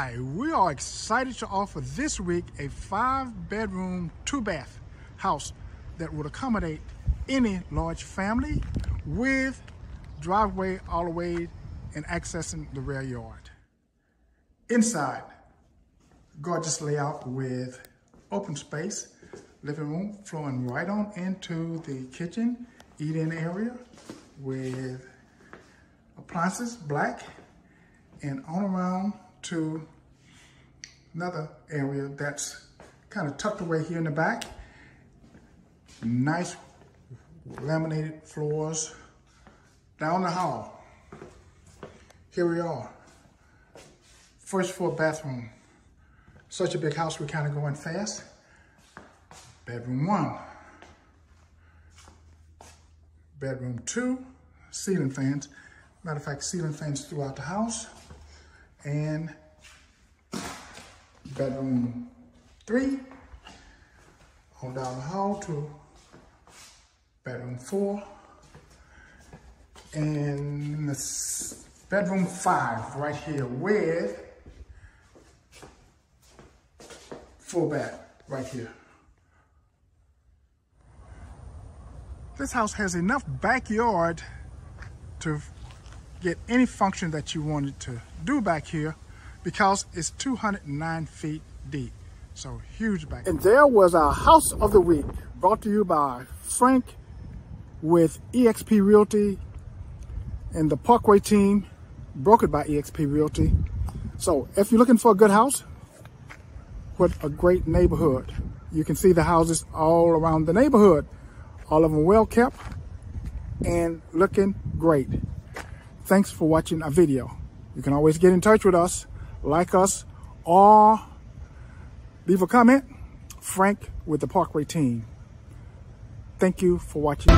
are excited to offer this week a five bedroom, two bath house that would accommodate any large family with driveway all the way and accessing the rear yard. Inside, gorgeous layout with open space, living room flowing right on into the kitchen, eat-in area with appliances, black, and on around to another area that's kind of tucked away here in the back. Nice laminated floors. Down the hall, here we are. First floor bathroom. Such a big house, we're kind of going fast. Bedroom one. Bedroom two, ceiling fans. Matter of fact, ceiling fans throughout the house. And bedroom three, on down the hall to bedroom four. And this bedroom five right here with full bath right here. This house has enough backyard to get any function that you wanted to do back here because it's 209 feet deep. So huge back. And there was our house of the week brought to you by Frank with eXp Realty and the Parkway team brokered by eXp Realty. So if you're looking for a good house, what a great neighborhood. You can see the houses all around the neighborhood. All of them well kept and looking great. Thanks for watching our video. You can always get in touch with us, like us, or leave a comment. Frank with the Parkway team. Thank you for watching.